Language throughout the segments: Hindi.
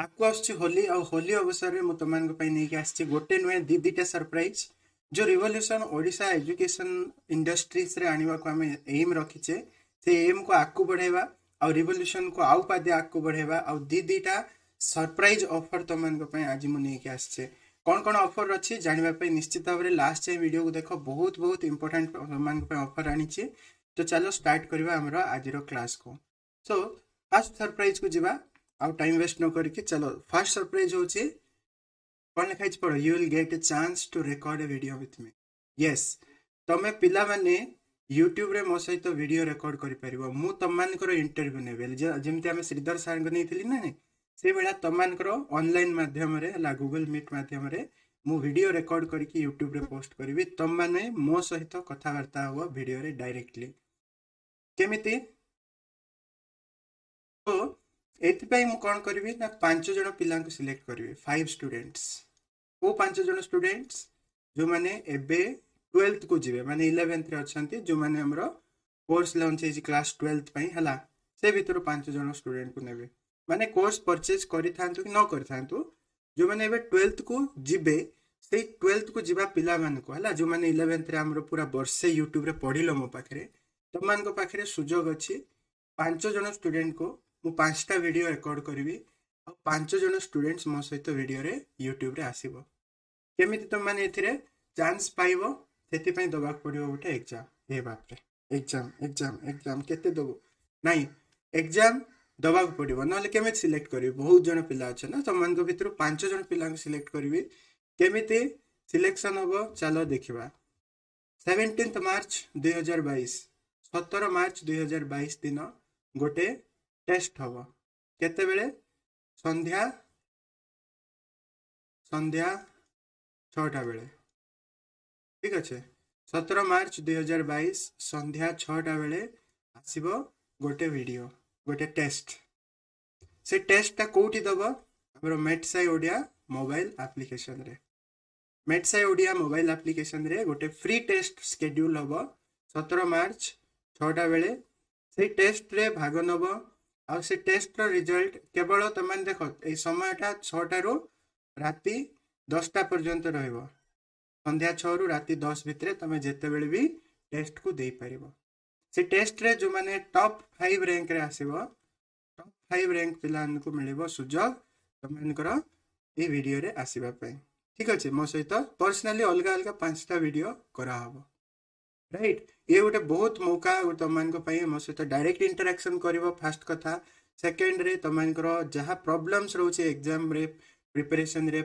आपको आसली आोली अवसर में तुम्हें गोटे नुहे दी दीटा सरप्राइज जो रिवल्यूशन ओडा एजुकेशन इंडस्ट्रीज आने को एम रखीचे से एम को आगे बढ़ेगा आ रिवल्यूशन को आउ पादे आगे बढ़ेगा आ दी दीटा सरप्राइज अफर तुम्हारे आज मुझे आसचे कौन कौन अफर अच्छी जानवापी निश्चित भाव में लास्ट जाए भिड को देख बहुत बहुत इंपोर्टाट तुम्हारे अफर आनी तो चलो स्टार्ट करवा आज क्लास को सो फास्ट सरप्राइज को जी ଆଉ ଟାଇମ୍ ୱେଷ୍ଟ ନ କରିକି ଚାଲ ଫାର୍ଷ୍ଟ ସରପ୍ରାଇଜ୍ ହେଉଛି କ'ଣ ଲେଖା ହେଇଛି ପଢ଼ you will get a chance to record a video with me yes ତମେ ପିଲାମାନେ ୟୁଟ୍ୟୁବରେ ମୋ ସହିତ ଭିଡ଼ିଓ ରେକର୍ଡ କରିପାରିବ ମୁଁ ତମମାନଙ୍କର ଇଣ୍ଟରଭ୍ୟୁ ନେବି ଯେମିତି ଆମେ ଶ୍ରୀଧର ସାର୍ଙ୍କୁ ନେଇଥିଲି ନା ସେଇଭଳିଆ ତମମାନଙ୍କର ଅନଲାଇନ୍ ମାଧ୍ୟମରେ ହେଲା ଗୁଗୁଲ୍ ମିଟ୍ ମାଧ୍ୟମରେ ମୁଁ ଭିଡ଼ିଓ ରେକର୍ଡ କରିକି ୟୁଟ୍ୟୁବରେ ପୋଷ୍ଟ କରିବି ତମମାନେ ମୋ ସହିତ କଥାବାର୍ତ୍ତା ହେବ ଭିଡ଼ିଓରେ ଡାଇରେକ୍ଟଲି କେମିତି एथपाय मु कोन करबे ना पांच जन पिला को सिलेक्ट करबे फाइव स्टूडेंट्स को पांच जन स्टूडेंट्स जो माने एबे 12th को जिवे माने 11th रे अछंती जो माने हमरो कोर्स लॉन्च है जी क्लास 12th पई हला से भीतर पांच जन स्टूडेंट को नेबे माने कोर्स परचेज करी थांतु कि न करी थांतु जो माने एबे 12th को जिवे से 12th को जिबा पिला मान को हला जो माने 11th रे हमरो पूरा बरसे YouTube रे पढिलो मो पाखरे तमन को पाखरे सुजोग अछि पांच जन स्टूडेंट को ମୁଁ ପାଞ୍ଚଟା ଭିଡ଼ିଓ ରେକର୍ଡ଼ କରିବି ଆଉ ପାଞ୍ଚ ଜଣ ଷ୍ଟୁଡେଣ୍ଟସ୍ ମୋ ସହିତ ଭିଡ଼ିଓରେ ୟୁଟ୍ୟୁବରେ ଆସିବ କେମିତି ତୁମମାନେ ଏଥିରେ ଚାନ୍ସ ପାଇବ ସେଥିପାଇଁ ଦେବାକୁ ପଡ଼ିବ ଗୋଟେ ଏକ୍ଜାମ୍ ଏ ବାପରେ ଏକ୍ଜାମ୍ ଏକ୍ଜାମ୍ ଏକ୍ଜାମ୍ କେତେ ଦେବୁ ନାଇଁ ଏକ୍ଜାମ୍ ଦେବାକୁ ପଡ଼ିବ ନହେଲେ କେମିତି ସିଲେକ୍ଟ କରିବି ବହୁତ ଜଣ ପିଲା ଅଛନ୍ତି ନା ତୁମମାନଙ୍କ ଭିତରୁ ପାଞ୍ଚ ଜଣ ପିଲାଙ୍କୁ ସିଲେକ୍ଟ କରିବି କେମିତି ସିଲେକ୍ସନ୍ ହେବ ଚାଲ ଦେଖିବା ସେଭେଣ୍ଟିନ୍ଥ ମାର୍ଚ୍ଚ ଦୁଇହଜାର ବାଇଶ ସତର ମାର୍ଚ୍ଚ ଦୁଇହଜାର ବାଇଶ ଦିନ ଗୋଟେ ଟେଷ୍ଟ ହେବ କେତେବେଳେ ସନ୍ଧ୍ୟା ସନ୍ଧ୍ୟା ଛଅଟା ବେଳେ ଠିକ୍ ଅଛି ସତର ମାର୍ଚ୍ଚ ଦୁଇହଜାର ବାଇଶ ସନ୍ଧ୍ୟା ଛଅଟା ବେଳେ ଆସିବ ଗୋଟେ ଭିଡ଼ିଓ ଗୋଟେ ଟେଷ୍ଟ ସେ ଟେଷ୍ଟଟା କେଉଁଠି ଦେବ ଆମର ମେଟସାଇ ଓଡ଼ିଆ ମୋବାଇଲ୍ ଆପ୍ଲିକେସନ୍ରେ ମେଟସାଇ ଓଡ଼ିଆ ମୋବାଇଲ୍ ଆପ୍ଲିକେସନ୍ରେ ଗୋଟେ ଫ୍ରି ଟେଷ୍ଟ ସ୍କେଡ୍ୟୁଲ୍ ହେବ ସତର ମାର୍ଚ୍ଚ ଛଅଟା ବେଳେ ସେଇ ଟେଷ୍ଟରେ ଭାଗ ନେବ ଆଉ ସେ ଟେଷ୍ଟର ରିଜଲ୍ଟ କେବଳ ତୁମେ ଦେଖ ଏଇ ସମୟଟା ଛଅଟାରୁ ରାତି ଦଶଟା ପର୍ଯ୍ୟନ୍ତ ରହିବ ସନ୍ଧ୍ୟା ଛଅରୁ ରାତି ଦଶ ଭିତରେ ତୁମେ ଯେତେବେଳେ ବି ଟେଷ୍ଟକୁ ଦେଇପାରିବ ସେ ଟେଷ୍ଟରେ ଯେଉଁମାନେ ଟପ୍ ଫାଇଭ୍ ର୍ୟାଙ୍କରେ ଆସିବ ଟପ୍ ଫାଇଭ୍ ର୍ୟାଙ୍କ ପିଲାମାନଙ୍କୁ ମିଳିବ ସୁଯୋଗ ତୁମମାନଙ୍କର ଏଇ ଭିଡ଼ିଓରେ ଆସିବା ପାଇଁ ଠିକ୍ ଅଛି ମୋ ସହିତ ପର୍ସନାଲି ଅଲଗା ଅଲଗା ପାଞ୍ଚଟା ଭିଡ଼ିଓ କରାହେବ ରାଇଟ୍ ଇଏ ଗୋଟେ ବହୁତ ମୌକା ତମମାନଙ୍କ ପାଇଁ ମୋ ସହିତ ଡାଇରେକ୍ଟ ଇଣ୍ଟରାକ୍ସନ୍ କରିବ ଫାଷ୍ଟ କଥା ସେକେଣ୍ଡରେ ତମମାନଙ୍କର ଯାହା ପ୍ରୋବ୍ଲେମ୍ସ ରହୁଛି ଏକ୍ଜାମ୍ରେ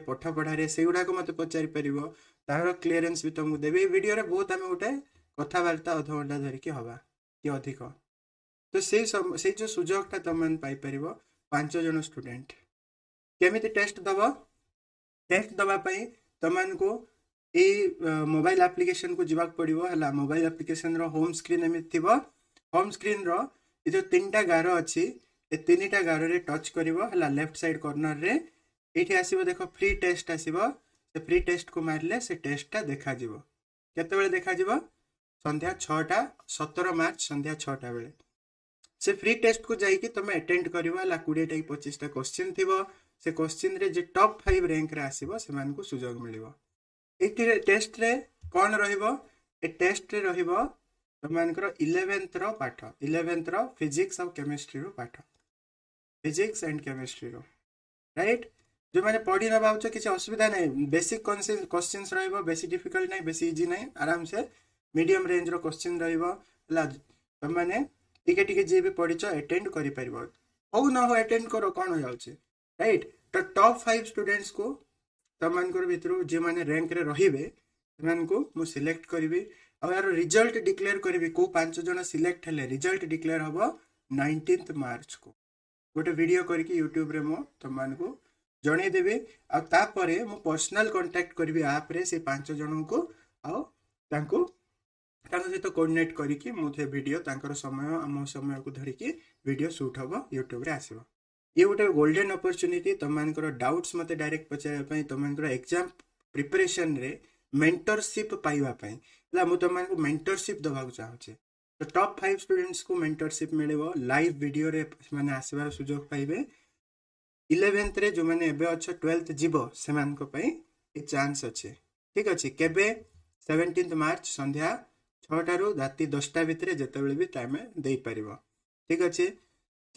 ପାଠ ପଢ଼ାରେ ସେଗୁଡ଼ାକ ମୋତେ ପଚାରିପାରିବ ତାହାର କ୍ଲିୟରେନ୍ସ ବି ତମକୁ ଦେବି ଏ ଭିଡ଼ିଓରେ ବହୁତ ଆମେ ଗୋଟେ କଥାବାର୍ତ୍ତା ଅଧଘଣ୍ଟା ଧରିକି ହେବା କି ଅଧିକ ତ ସେଇ ସେଇ ଯେଉଁ ସୁଯୋଗଟା ତମମାନେ ପାଇପାରିବ ପାଞ୍ଚ ଜଣ ଷ୍ଟୁଡ଼େଣ୍ଟ କେମିତି ଟେଷ୍ଟ ଦେବ ଟେଷ୍ଟ ଦେବା ପାଇଁ ତମମାନଙ୍କୁ এই ମୋବାଇଲ ଆପ୍ଲିକେସନକୁ ଯିବାକୁ ପଡ଼ିବ ହେଲା ମୋବାଇଲ ଆପ୍ଲିକେସନର ହୋମ୍ ସ୍କ୍ରିନ୍ ଏମିତି ଥିବ ହୋମ୍ ସ୍କ୍ରିନ୍ର ଏ ଯେଉଁ ତିନିଟା ଗାର ଅଛି ଏ ତିନିଟା ଗାରରେ ଟଚ୍ କରିବ ହେଲା ଲେଫ୍ଟ ସାଇଡ୍ କର୍ଣ୍ଣରରେ ଏଇଠି ଆସିବ ଦେଖ ଫ୍ରି ଟେଷ୍ଟ ଆସିବ ସେ ଫ୍ରି ଟେଷ୍ଟକୁ ମାରିଲେ ସେ ଟେଷ୍ଟଟା ଦେଖାଯିବ କେତେବେଳେ ଦେଖାଯିବ ସନ୍ଧ୍ୟା ଛଅଟା ସତର ମାର୍ଚ୍ଚ ସନ୍ଧ୍ୟା ଛଅଟା ବେଳେ ସେ ଫ୍ରି ଟେଷ୍ଟକୁ ଯାଇକି ତୁମେ ଆଟେଣ୍ଡ କରିବ ହେଲା କୋଡ଼ିଏଟା କି ପଚିଶଟା କୋଶ୍ଚିନ୍ ଥିବ ସେ କୋଶ୍ଚିନ୍ରେ ଯେ ଟପ୍ ଫାଇଭ୍ ର୍ୟାଙ୍କରେ ଆସିବ ସେମାନଙ୍କୁ ସୁଯୋଗ ମିଳିବ ଏଥିରେ ଟେଷ୍ଟରେ କ'ଣ ରହିବ ଏ ଟେଷ୍ଟରେ ରହିବ ତୁମମାନଙ୍କର ଇଲେଭେନ୍ଥର ପାଠ ଇଲେଭେନ୍ଥର ଫିଜିକ୍ସ ଆଉ କେମିଷ୍ଟ୍ରିର ପାଠ ଫିଜିକ୍ସ ଆଣ୍ଡ କେମିଷ୍ଟ୍ରିର ରାଇଟ୍ ଯେଉଁମାନେ ପଢ଼ି ନେବା ହେଉଛ କିଛି ଅସୁବିଧା ନାହିଁ ବେସିକ୍ କୋଶ୍ଚିନ୍ସ ରହିବ ବେଶୀ ଡିଫିକଲ୍ଟ ନାହିଁ ବେଶୀ ଇଜି ନାହିଁ ଆରାମସେ ମିଡ଼ିୟମ୍ ରେଞ୍ଜର କୋଶ୍ଚିନ୍ ରହିବ ହେଲା ତୁମମାନେ ଟିକେ ଟିକେ ଯିଏ ବି ପଢ଼ିଛ ଆଟେଣ୍ଡ କରିପାରିବ ହଉ ନ ହଉ ଆଟେଣ୍ଡ କର କ'ଣ ଯାଉଛି ରାଇଟ୍ ତ ଟପ୍ ଫାଇଭ୍ ଷ୍ଟୁଡେଣ୍ଟସ୍କୁ तुमर भितर जो मैंने रैंक्रे रे मु सिलेक्ट करी आर रिजल्ट डिक्लेयर करी कौ पांच जन सिलेक्ट हेले रिजल्ट डिक्लेयर हम नाइंटीन मार्च को गोटे भिड करके यूट्यूब्रे मु तुमको जनईदेवि आपर मु पर्सनाल कंटाक्ट करी आप्रे से पांच जन को आउ सहित कोअर्डनेट करके भिड समय आम समय को धरिकी भिड सुट हम यूट्यूब आसो ଇଏ ଗୋଟେ ଗୋଲ୍ଡେନ୍ ଅପରଚ୍ୟୁନିଟି ତୁମମାନଙ୍କର ଡାଉଟ୍ସ ମୋତେ ଡାଇରେକ୍ଟ ପଚାରିବା ପାଇଁ ତୁମମାନଙ୍କର ଏକ୍ଜାମ୍ ପ୍ରିପାରେସନ୍ରେ ମେଣ୍ଟରସିପ୍ ପାଇବା ପାଇଁ ହେଲା ମୁଁ ତୁମମାନଙ୍କୁ ମେଣ୍ଟରସିପ୍ ଦେବାକୁ ଚାହୁଁଛି ତ ଟପ୍ ଫାଇଭ୍ ଷ୍ଟୁଡେଣ୍ଟସ୍କୁ ମେଣ୍ଟରସିପ୍ ମିଳିବ ଲାଇଭ୍ ଭିଡ଼ିଓରେ ସେମାନେ ଆସିବାର ସୁଯୋଗ ପାଇବେ ଇଲେଭେନ୍ଥରେ ଯେଉଁମାନେ ଏବେ ଅଛ ଟ୍ୱେଲ୍ଥ ଯିବ ସେମାନଙ୍କ ପାଇଁ ଏ ଚାନ୍ସ ଅଛି ଠିକ୍ ଅଛି କେବେ ସେଭେଣ୍ଟିନ୍ଥ ମାର୍ଚ୍ଚ ସନ୍ଧ୍ୟା ଛଅଟାରୁ ରାତି ଦଶଟା ଭିତରେ ଯେତେବେଳେ ବି ତମେ ଦେଇପାରିବ ଠିକ୍ ଅଛି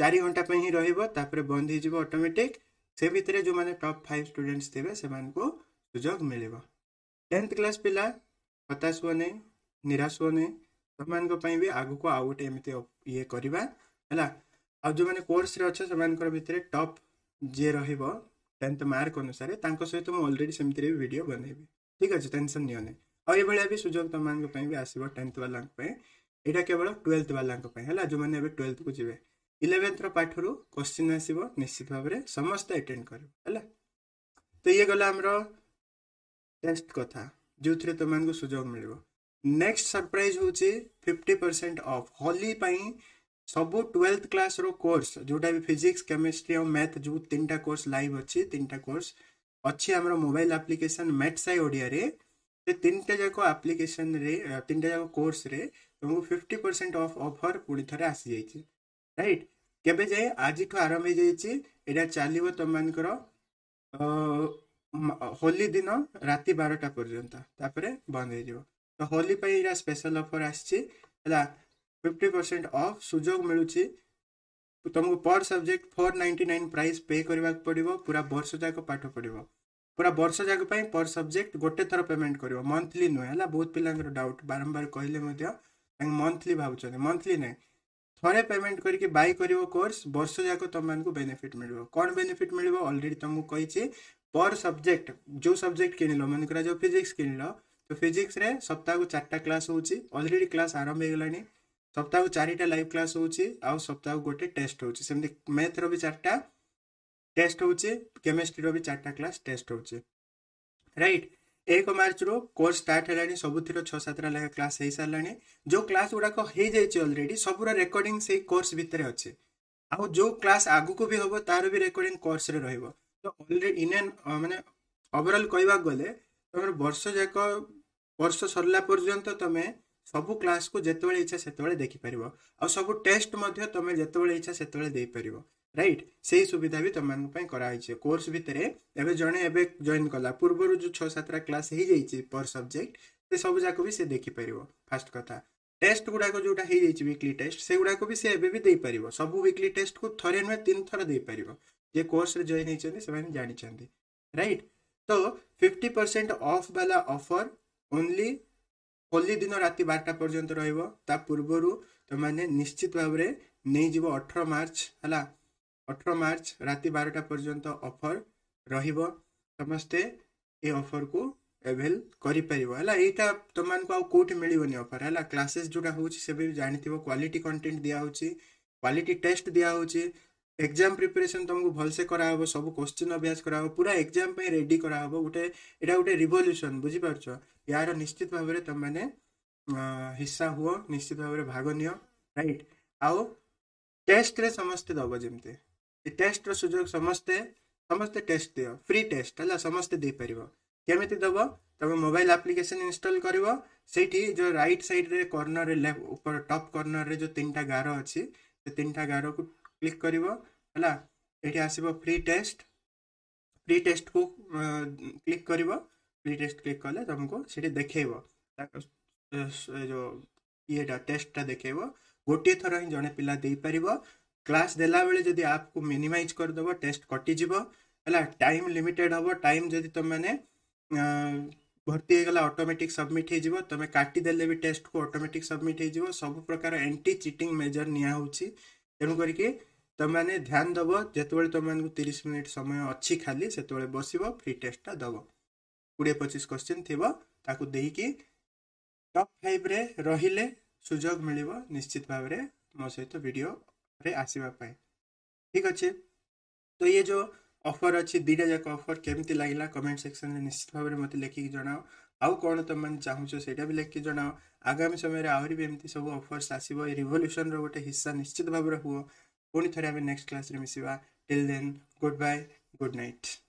चार घंटा पर ही रहीपुर बंद होटोमेटिक से भितर जो मैंने टप फाइव स्टूडेंट्स थे सुजोग मिल टेन्थ क्लास पिला हताश हुआ नहीं निराश हुआ नहीं तुम भी आग को आउ गोटे एम ये करवा है जो मैंने कोर्स अच्छे से भितर टप जे रेन्थ मार्क अनुसार सहित मुझे अलरेडी सेमती भिड बनैबी ठीक अच्छे टेनसन नि और यह भी सुजोग तुम्हारे भी आसो टेन्थ वाला यहाँ केवल ट्वेल्थ वाला जो मैंने ट्वेल्थ को जी इलेवेन्थ रठ रू क्वेश्चन आसव निश्चित भाव में समस्त एटेड कर तो ये गला आम टेस्ट कथा जो थे तुमको सुजोग मिल नेक्स्ट सरप्राइज हूँ फिफ्टी परसेंट अफ हली सब ट्वेल्थ क्लास रो कोर्स जोटा भी फिजिक्स केमिस्ट्री और मैथ जो तीन टाइम कोर्स लाइव अच्छी तीन टा कोर्स अच्छी मोबाइल आप्लिकेसन मैथ साई ओडिया तीन टा जाक आप्लिकेसन तीन टा जाक कोर्स तुमको फिफ्टी परसेंट अफ अफर पुणी थे आसी जाइए रईट କେବେ ଯାଏ ଆଜିଠୁ ଆରମ୍ଭ ହେଇଯାଇଛି ଏଇଟା ଚାଲିବ ତମମାନଙ୍କର ହୋଲି ଦିନ ରାତି ବାରଟା ପର୍ଯ୍ୟନ୍ତ ତାପରେ ବନ୍ଦ ହେଇଯିବ ତ ହୋଲି ପାଇଁ ଏଇଟା ସ୍ପେଶାଲ ଅଫର୍ ଆସିଛି ହେଲା ଫିଫ୍ଟି ପରସେଣ୍ଟ ଅଫ୍ ସୁଯୋଗ ମିଳୁଛି ତୁମକୁ per subject four ninety nine price pay କରିବାକୁ ପଡ଼ିବ ପୁରା ବର୍ଷ ଯାକ ପାଠ ପଢ଼ିବ ପୁରା ବର୍ଷ ଯାକ ପାଇଁ ପର୍ ସବଜେକ୍ଟ ଗୋଟେ ଥର ପେମେଣ୍ଟ କରିବ ମନ୍ଥଲି ନୁହେଁ ହେଲା ବହୁତ ପିଲାଙ୍କର ଡାଉଟ୍ ବାରମ୍ବାର କହିଲେ ମଧ୍ୟ ତାଙ୍କେ ମନ୍ଥଲି ଭାବୁଛନ୍ତି ମନ୍ଥଲି ନାହିଁ थे पेमेंट करके बाय कर कोर्स वर्ष जाक तुम तुमको बेनिफिट मिल कौन बेनिफिट मिल अलरेडी तुमको कही पर सब्जेक्ट जो सब्जेक्ट कि मनकर जो फिजिक्स किनल तो फिजिक्स रे सप्ताह को चार्टा क्लास होलरेडी क्लास आरंभ हो सप्ताह को चारिटा लाइव क्लास हो सप्ताह गोटे टेस्ट होमती मैथ्र भी चार्टा टेस्ट होमिस्ट्री भी चार्टा क्लास टेस्ट हो रईट ଏକ ମାର୍ଚ୍ଚରୁ କୋର୍ସ ଷ୍ଟାର୍ଟ ହେଲାଣି ସବୁଥିର ଛଅ ସାତଟା ଲେଖା କ୍ଲାସ୍ ହେଇସାରିଲାଣି ଯେଉଁ କ୍ଲାସ୍ ଗୁଡ଼ାକ ହେଇଯାଇଛି ଅଲରେଡ଼ି ସବୁର ରେକର୍ଡିଂ ସେଇ କୋର୍ସ ଭିତରେ ଅଛି ଆଉ ଯେଉଁ କ୍ଲାସ୍ ଆଗକୁ ବି ହେବ ତାର ବି ରେକର୍ଡିଂ କୋର୍ସରେ ରହିବ ତ ଅଲରେଡ଼ି ଇନ୍ ଆଣ୍ଡ ମାନେ ଓଭରଅଲ୍ କହିବାକୁ ଗଲେ ତମର ବର୍ଷ ଯାକ ବର୍ଷ ସରିଲା ପର୍ଯ୍ୟନ୍ତ ତମେ ସବୁ କ୍ଲାସ୍କୁ ଯେତେବେଳେ ଇଚ୍ଛା ସେତେବେଳେ ଦେଖିପାରିବ ଆଉ ସବୁ ଟେଷ୍ଟ ମଧ୍ୟ ତମେ ଯେତେବେଳେ ଇଚ୍ଛା ସେତେବେଳେ ଦେଇପାରିବ রাইট সেই সুবিধা বি তোমাদের পাই করা হয়েছে কোর্স ভিতরে এবে জনে এবে জয়েন কলা পূর্বর যে ছ সাতটা ক্লাস হয়ে যাইছে পর সবজেক্ট সে সব যাক বি সে দেখি পারিব ফার্স্ট কথা টেস্ট গুড়াক যেটা হয়ে যাইছে উইকলি টেস্ট সেগুড়াক বি সে এবে বি দেই পারিব সব উইকলি টেস্ট কু থরে নহে তিন থর দেই পারিব যে কোর্স রে জয়েন হইছেন সেমানে জানিছন্তি রাইট তো 50% of Bala offer only Holi ଦିନ ରାତି ବାରଟା ପର୍ଯ୍ୟନ୍ତ ରହିବ ତା ପୂର୍ବରୁ ତୁମେମାନେ ନିଶ୍ଚିତ ଭାବରେ ନେଇଯିବ ଅଠର ମାର୍ଚ୍ଚ ହେଲା ଅଠର ମାର୍ଚ୍ଚ ରାତି ବାରଟା ପର୍ଯ୍ୟନ୍ତ ଅଫର୍ ରହିବ ସମସ୍ତେ ଏ ଅଫର୍କୁ ଆଭେଲ୍ କରିପାରିବ ହେଲା ଏଇଟା ତୁମମାନଙ୍କୁ ଆଉ କେଉଁଠି ମିଳିବନି ଅଫର୍ ହେଲା କ୍ଲାସେସ୍ ଯେଉଁଟା ହେଉଛି ସେ ବି ଜାଣିଥିବ କ୍ୱାଲିଟି କଣ୍ଟେଣ୍ଟ ଦିଆହେଉଛି କ୍ୱାଲିଟି ଟେଷ୍ଟ ଦିଆହେଉଛି ଏକ୍ଜାମ୍ ପ୍ରିପାରେସନ୍ ତୁମକୁ ଭଲସେ କରାହେବ ସବୁ କୋଶ୍ଚିନ୍ ଅଭ୍ୟାସ କରାହେବ ପୁରା ଏକ୍ଜାମ୍ ପାଇଁ ରେଡ଼ି କରାହେବ ଗୋଟେ ଏଇଟା ଗୋଟେ ରିଭଲ୍ୟୁସନ୍ ବୁଝିପାରୁଛ ଏହାର ନିଶ୍ଚିତ ଭାବରେ ତୁମମାନେ ହିସା ହୁଅ ନିଶ୍ଚିତ ଭାବରେ ଭାଗ ନିଅ ରାଇଟ୍ ଆଉ ଟେଷ୍ଟରେ ସମସ୍ତେ ଦେବ ଯେମିତି टेस्ट रुजोग समस्ते समस्ते टेस्ट दि फ्री टेस्ट है समस्ते केमी दब तुम मोबाइल आप्लिकेसन इनस्टल कर सही जो रईट साइड रे कॉर्नर रे लेफ्ट ऊपर टॉप कॉर्नर रे जो तीन टा गार अच्छी तीन टा गार को क्लिक कर फ्री टेस्ट फ्री टेस्ट को क्लिक कर फ्री टेस्ट क्लिक कले तुमको सीटी देख जो ये टेस्टा देख गोटे थर ही जड़े पिला दे पार क्लास देलाबेले जदि आप को मिनिमाइज करदेव टेस्ट कटिज है टाइम लिमिटेड हम टाइम जदि तुमने भर्ती होगा अटोमेटिक सबमिट हो तुम काटिदेले भी टेस्ट को अटोमेटिक सबमिट हो सब प्रकार एंटी चिटिंग मेजर निहूँ तेणु करके तुमने ध्यान दब जो तुमको तीस मिनिट समय अच्छी खाली से बस फ्री टेस्टा दब कोड़े पचिश क्वेश्चन थी ताकि टप फाइव रे रे सुजोग मिल निश्चित भाव मो सहित भिड ଆସିବା ପାଇଁ ଠିକ୍ ଅଛି ତ ଇଏ ଯେଉଁ ଅଫର୍ ଅଛି ଦୁଇଟା ଯାକ ଅଫର୍ କେମିତି ଲାଗିଲା କମେଣ୍ଟ ସେକ୍ସନରେ ନିଶ୍ଚିତ ଭାବରେ ମୋତେ ଲେଖିକି ଜଣାଅ ଆଉ କ'ଣ ତୁମମାନେ ଚାହୁଁଛ ସେଇଟା ବି ଲେଖିକି ଜଣାଅ ଆଗାମୀ ସମୟରେ ଆହୁରି ବି ଏମିତି ସବୁ ଅଫର୍ସ ଆସିବ ଏ ରିଭଲ୍ୟୁସନ୍ର ଗୋଟେ ହିସ୍ସା ନିଶ୍ଚିତ ଭାବରେ ହୁଅ ପୁଣି ଥରେ ଆମେ ନେକ୍ସଟ କ୍ଲାସ୍ରେ ମିଶିବା till then good bye good night